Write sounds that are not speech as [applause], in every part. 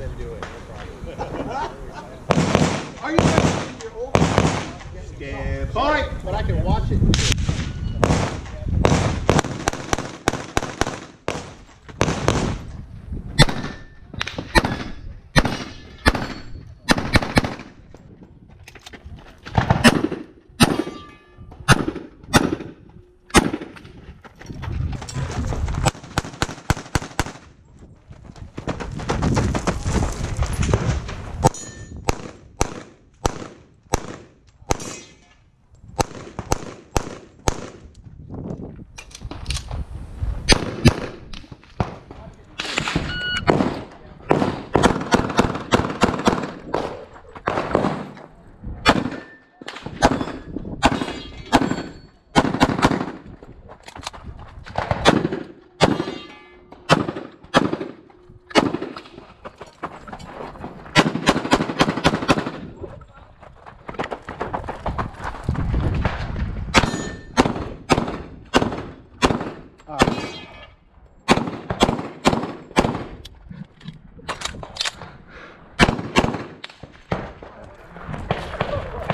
and do it. Are you guys your old? But I can watch it.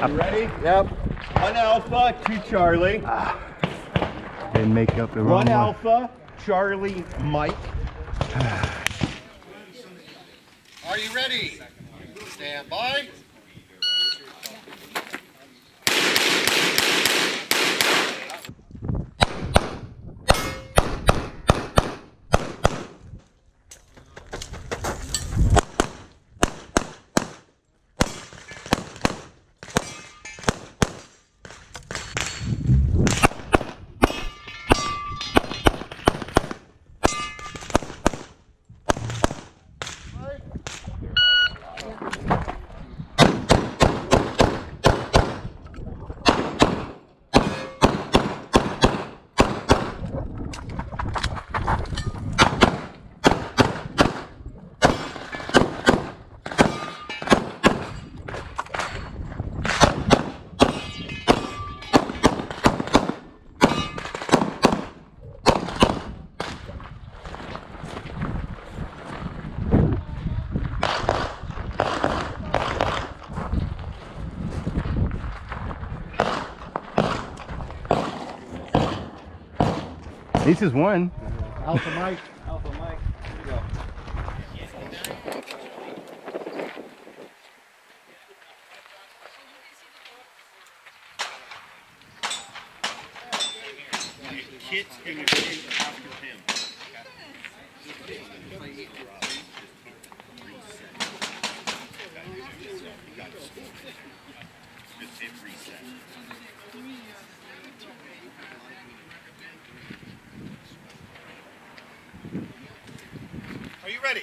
You ready? Yep. One alpha, two Charlie. Didn't make up the wrong One one. alpha, Charlie, Mike. Are you ready? Stand by. This is one. Alpha Mike. Alpha Mike. Here you go. Kit's gonna shoot after him. Just hit reset. Are you ready?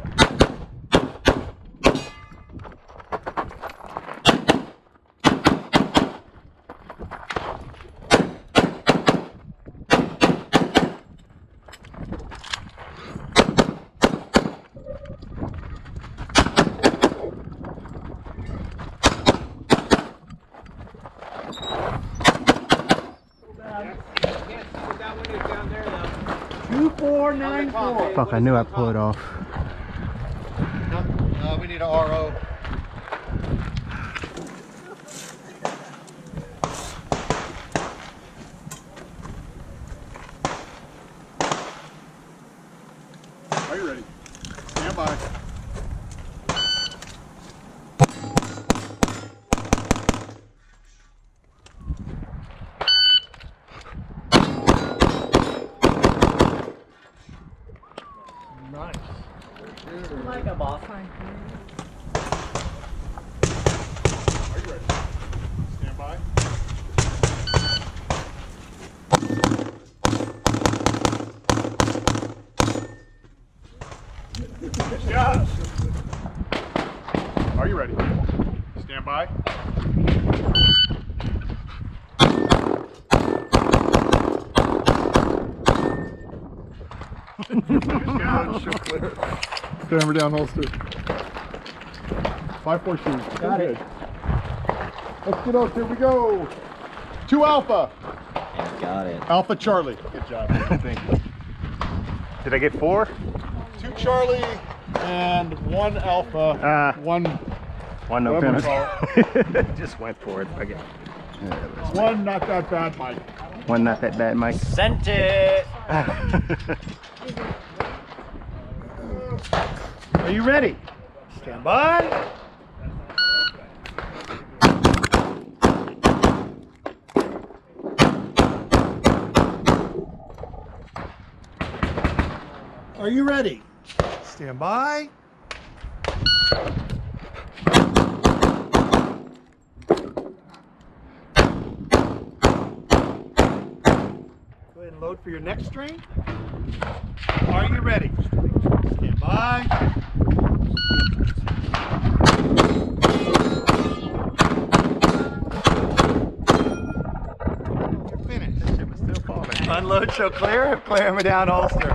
Two four nine four. Fuck, I knew I'd pull it off. Uh, we need a RO. Are you ready? Stand by. fine. Are you ready? Stand by. [laughs] [laughs] clear. Hammer down holster. Five four shoes. Got it. Let's get up. Here we go. Two alpha. Got it. Alpha Charlie. Good job. [laughs] Thank you. Did I get four? Two Charlie and one alpha. Ah. one One no Whatever. [laughs] Just went for it. Okay. Yeah, that's- one not that bad, Mike. one not that bad, Mike. Sent it. [laughs] Are you ready? Stand by. Are you ready? Stand by. Go ahead and load for your next strain. Are you ready? Stand by. You're finished. Unload, show clear. Clear me down holster.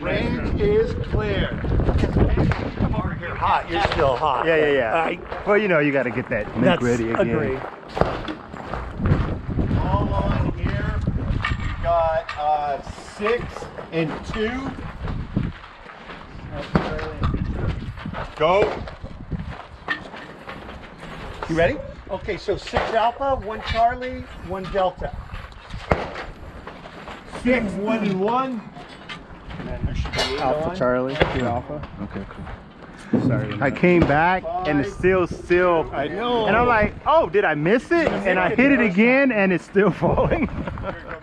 Range is clear. Come over here. Hot. You're still hot. Yeah, yeah, yeah. All right. Well, you know, you got to get that That's ready again. agree. All on here. We got uh, six and two. Go. You ready? Okay, so six alpha, one Charlie, one delta. Six, one and one. And then there should be eight Alpha on. Charlie. Two alpha. Okay, cool. Sorry. I came back and it's still still. I know. And I'm like, oh, did I miss it? And I hit it again and it's still [laughs] falling. [laughs]